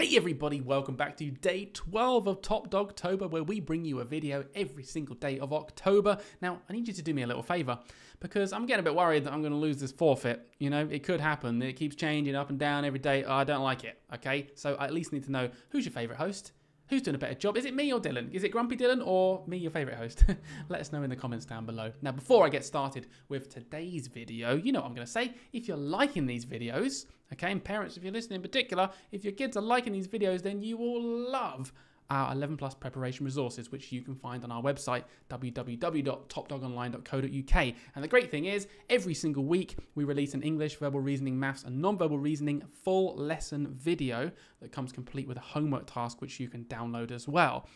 Hey everybody, welcome back to day 12 of Top Dogtober where we bring you a video every single day of October. Now, I need you to do me a little favor because I'm getting a bit worried that I'm going to lose this forfeit. You know, it could happen. It keeps changing up and down every day. I don't like it, okay? So I at least need to know who's your favorite host? Who's doing a better job? Is it me or Dylan? Is it Grumpy Dylan or me, your favourite host? Let us know in the comments down below. Now, before I get started with today's video, you know what I'm going to say. If you're liking these videos, okay, and parents, if you're listening in particular, if your kids are liking these videos, then you will love our 11 plus preparation resources, which you can find on our website, www.topdogonline.co.uk. And the great thing is, every single week we release an English, verbal reasoning, maths, and non-verbal reasoning full lesson video that comes complete with a homework task, which you can download as well.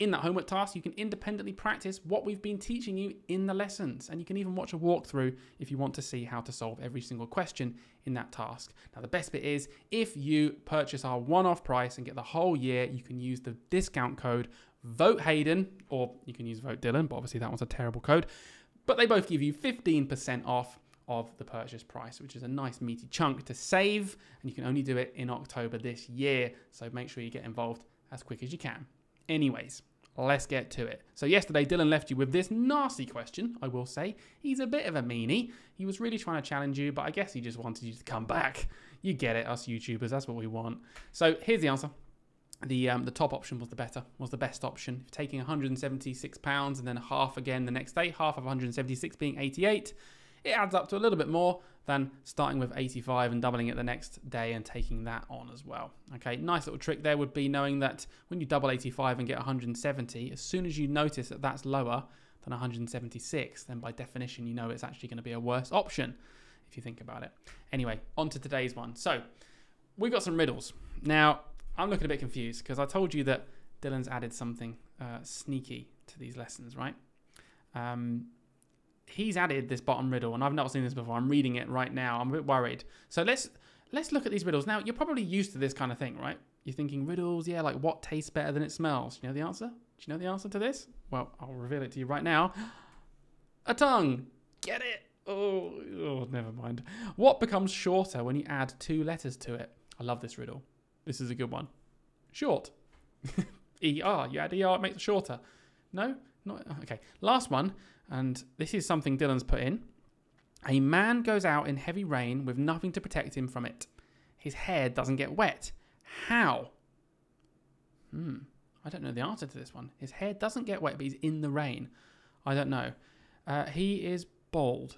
In that homework task, you can independently practice what we've been teaching you in the lessons, and you can even watch a walkthrough if you want to see how to solve every single question in that task. Now, the best bit is if you purchase our one off price and get the whole year, you can use the discount code Vote Hayden, or you can use Vote Dylan, but obviously that one's a terrible code. But they both give you 15% off of the purchase price, which is a nice meaty chunk to save, and you can only do it in October this year. So make sure you get involved as quick as you can. Anyways, let's get to it. So yesterday, Dylan left you with this nasty question, I will say. He's a bit of a meanie. He was really trying to challenge you, but I guess he just wanted you to come back. You get it, us YouTubers, that's what we want. So here's the answer. The, um, the top option was the better, was the best option. Taking 176 pounds and then half again the next day, half of 176 being 88, it adds up to a little bit more than starting with 85 and doubling it the next day and taking that on as well. Okay, nice little trick there would be knowing that when you double 85 and get 170, as soon as you notice that that's lower than 176, then by definition you know it's actually going to be a worse option if you think about it. Anyway, on to today's one. So, we've got some riddles. Now, I'm looking a bit confused because I told you that Dylan's added something uh, sneaky to these lessons, right? Um, he's added this bottom riddle, and I've not seen this before. I'm reading it right now. I'm a bit worried. So let's let's look at these riddles. Now, you're probably used to this kind of thing, right? You're thinking riddles, yeah, like what tastes better than it smells? Do you know the answer? Do you know the answer to this? Well, I'll reveal it to you right now. A tongue. Get it? Oh, oh, never mind. What becomes shorter when you add two letters to it? I love this riddle. This is a good one. Short. ER. You add ER, it makes it shorter. No? Not okay. Last one and this is something Dylan's put in. A man goes out in heavy rain with nothing to protect him from it. His hair doesn't get wet. How? Hmm. I don't know the answer to this one. His hair doesn't get wet, but he's in the rain. I don't know. Uh, he is bald.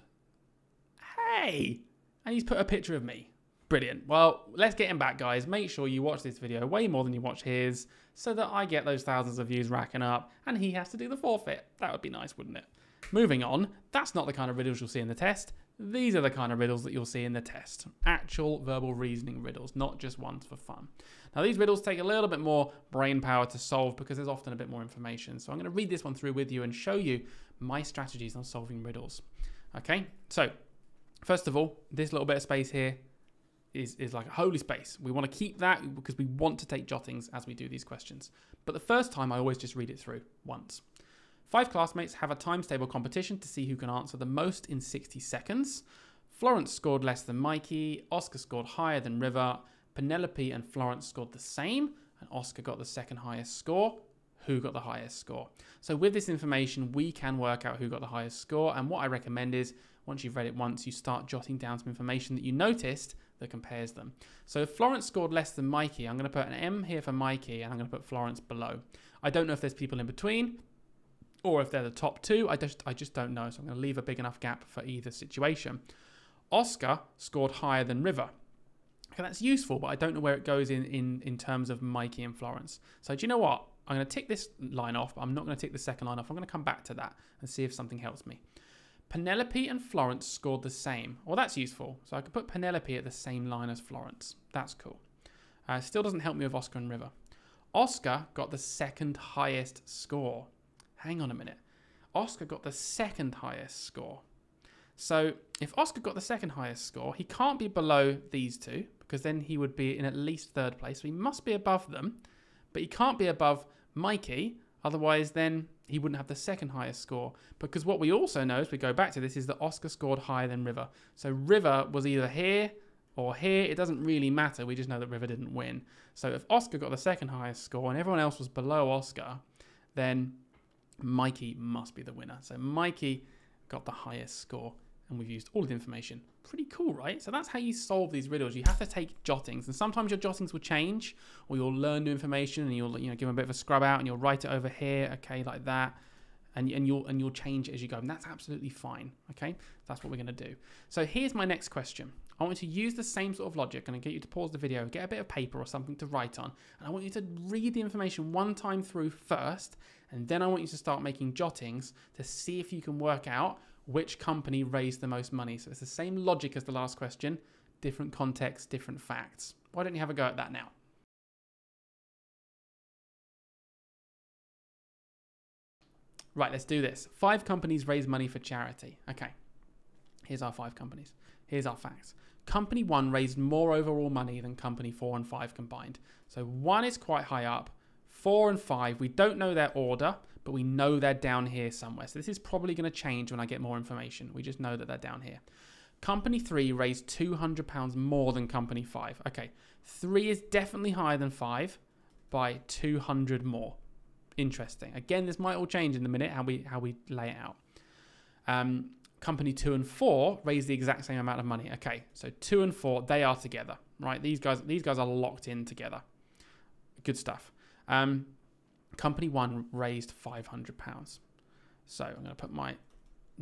Hey! And he's put a picture of me. Brilliant. Well, let's get him back, guys. Make sure you watch this video way more than you watch his so that I get those thousands of views racking up and he has to do the forfeit. That would be nice, wouldn't it? Moving on, that's not the kind of riddles you'll see in the test. These are the kind of riddles that you'll see in the test. Actual verbal reasoning riddles, not just ones for fun. Now, these riddles take a little bit more brain power to solve because there's often a bit more information. So I'm going to read this one through with you and show you my strategies on solving riddles. Okay, so first of all, this little bit of space here is, is like a holy space. We want to keep that because we want to take jottings as we do these questions. But the first time, I always just read it through once. Five classmates have a times table competition to see who can answer the most in 60 seconds. Florence scored less than Mikey, Oscar scored higher than River, Penelope and Florence scored the same, and Oscar got the second highest score. Who got the highest score? So, with this information, we can work out who got the highest score. And what I recommend is once you've read it once, you start jotting down some information that you noticed that compares them. So, if Florence scored less than Mikey, I'm going to put an M here for Mikey and I'm going to put Florence below. I don't know if there's people in between or if they're the top two, I just I just don't know. So I'm going to leave a big enough gap for either situation. Oscar scored higher than River. Okay, that's useful, but I don't know where it goes in, in, in terms of Mikey and Florence. So do you know what? I'm going to tick this line off, but I'm not going to tick the second line off. I'm going to come back to that and see if something helps me. Penelope and Florence scored the same. Well, that's useful. So I could put Penelope at the same line as Florence. That's cool. Uh, still doesn't help me with Oscar and River. Oscar got the second highest score hang on a minute. Oscar got the second highest score. So if Oscar got the second highest score, he can't be below these two because then he would be in at least third place. So he must be above them, but he can't be above Mikey. Otherwise, then he wouldn't have the second highest score. Because what we also know, as we go back to this, is that Oscar scored higher than River. So River was either here or here, it doesn't really matter. We just know that River didn't win. So if Oscar got the second highest score and everyone else was below Oscar, then Mikey must be the winner. So Mikey got the highest score and we've used all of the information. Pretty cool, right? So that's how you solve these riddles. You have to take jottings, and sometimes your jottings will change, or you'll learn new information, and you'll you know give them a bit of a scrub out, and you'll write it over here, okay, like that, and and you'll and you'll change it as you go, and that's absolutely fine, okay. That's what we're going to do. So here's my next question. I want you to use the same sort of logic. and to get you to pause the video, get a bit of paper or something to write on, and I want you to read the information one time through first, and then I want you to start making jottings to see if you can work out which company raised the most money. So it's the same logic as the last question, different context, different facts. Why don't you have a go at that now? Right, let's do this. Five companies raise money for charity. Okay, here's our five companies. Here's our facts. Company one raised more overall money than company four and five combined. So one is quite high up. Four and five, we don't know their order, but we know they're down here somewhere. So this is probably going to change when I get more information. We just know that they're down here. Company 3 raised £200 more than Company 5. Okay, 3 is definitely higher than 5 by 200 more. Interesting. Again, this might all change in a minute how we how we lay it out. Um, company 2 and 4 raised the exact same amount of money. Okay, so 2 and 4, they are together, right? These guys these guys are locked in together. Good stuff. Um, Company one raised £500. So I'm going to put my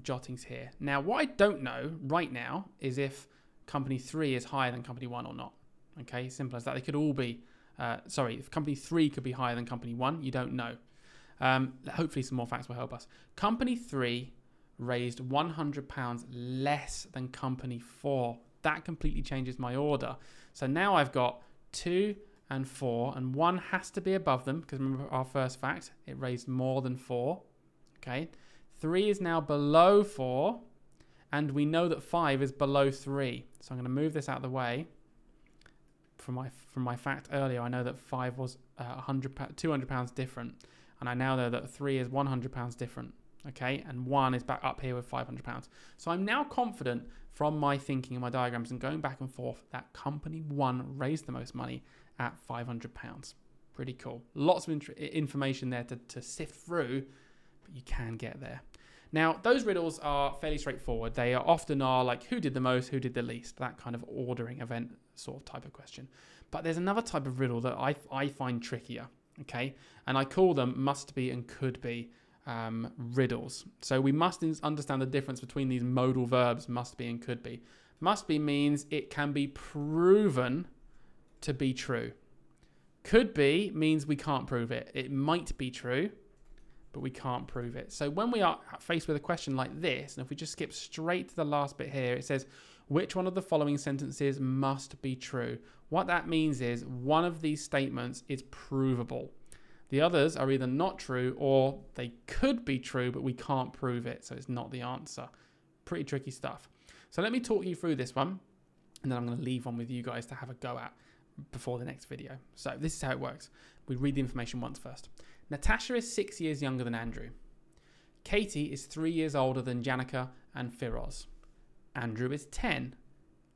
jottings here. Now, what I don't know right now is if company three is higher than company one or not. Okay, simple as that. They could all be, uh, sorry, if company three could be higher than company one, you don't know. Um, hopefully, some more facts will help us. Company three raised £100 less than company four. That completely changes my order. So now I've got two and 4, and 1 has to be above them, because remember our first fact, it raised more than 4. Okay, 3 is now below 4, and we know that 5 is below 3. So I'm going to move this out of the way. From my, from my fact earlier, I know that 5 was uh, 100, 200 pounds different, and I now know that 3 is 100 pounds different okay and one is back up here with 500 pounds so i'm now confident from my thinking and my diagrams and going back and forth that company one raised the most money at 500 pounds. Pretty cool. Lots of information there to, to sift through, but you can get there. Now, those riddles are fairly straightforward. They are often are like who did the most, who did the least, that kind of ordering event sort of type of question. But there's another type of riddle that I, I find trickier, okay? And I call them must be and could be um, riddles. So we must understand the difference between these modal verbs, must be and could be. Must be means it can be proven to be true. Could be means we can't prove it. It might be true, but we can't prove it. So when we are faced with a question like this, and if we just skip straight to the last bit here, it says, which one of the following sentences must be true? What that means is one of these statements is provable. The others are either not true or they could be true, but we can't prove it. So it's not the answer. Pretty tricky stuff. So let me talk you through this one, and then I'm going to leave one with you guys to have a go at before the next video. So this is how it works. We read the information once first. Natasha is six years younger than Andrew. Katie is three years older than Janica and Firoz. Andrew is 10.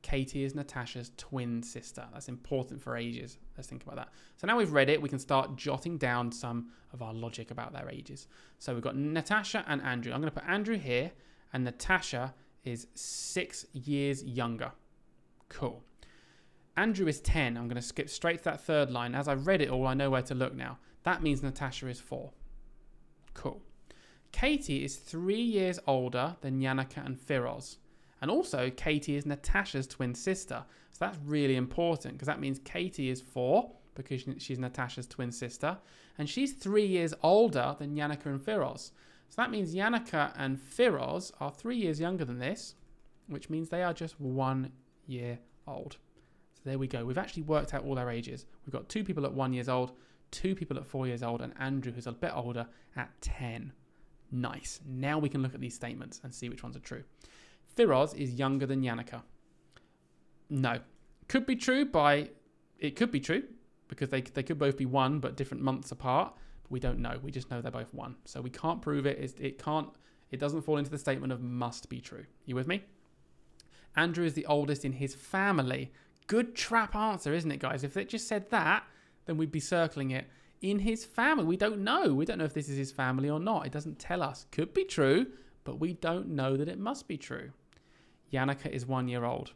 Katie is Natasha's twin sister. That's important for ages. Let's think about that. So now we've read it, we can start jotting down some of our logic about their ages. So we've got Natasha and Andrew. I'm going to put Andrew here, and Natasha is six years younger. Cool. Andrew is 10. I'm going to skip straight to that third line. As I've read it all, I know where to look now. That means Natasha is 4. Cool. Katie is 3 years older than Yannicka and Firoz. And also, Katie is Natasha's twin sister. So that's really important because that means Katie is 4 because she's Natasha's twin sister. And she's 3 years older than Yannicka and Firoz. So that means Yannicka and Firoz are 3 years younger than this, which means they are just 1 year old there we go. We've actually worked out all their ages. We've got two people at one years old, two people at four years old, and Andrew, who's a bit older, at 10. Nice. Now we can look at these statements and see which ones are true. Firoz is younger than Yannicka. No. Could be true by, it could be true because they, they could both be one but different months apart. But we don't know. We just know they're both one. So we can't prove it. It's, it can't, it doesn't fall into the statement of must be true. You with me? Andrew is the oldest in his family Good trap answer, isn't it, guys? If it just said that, then we'd be circling it in his family. We don't know. We don't know if this is his family or not. It doesn't tell us. Could be true, but we don't know that it must be true. Yannicka is one year old.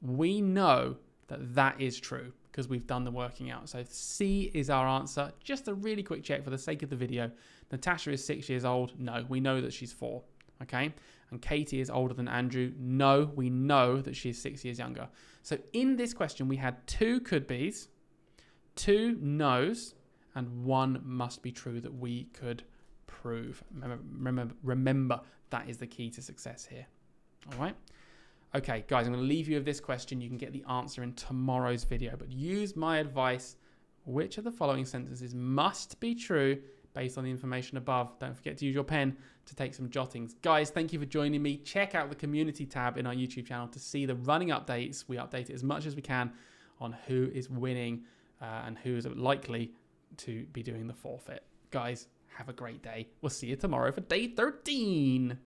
We know that that is true because we've done the working out. So C is our answer. Just a really quick check for the sake of the video. Natasha is six years old. No, we know that she's four. Okay. And Katie is older than Andrew. No, we know that she's six years younger. So in this question, we had two could be's, two no's, and one must be true that we could prove. Remember, remember, remember that is the key to success here. All right. Okay, guys, I'm going to leave you with this question. You can get the answer in tomorrow's video, but use my advice. Which of the following sentences must be true based on the information above? Don't forget to use your pen to take some jottings. Guys, thank you for joining me. Check out the community tab in our YouTube channel to see the running updates. We update it as much as we can on who is winning uh, and who is likely to be doing the forfeit. Guys, have a great day. We'll see you tomorrow for day 13.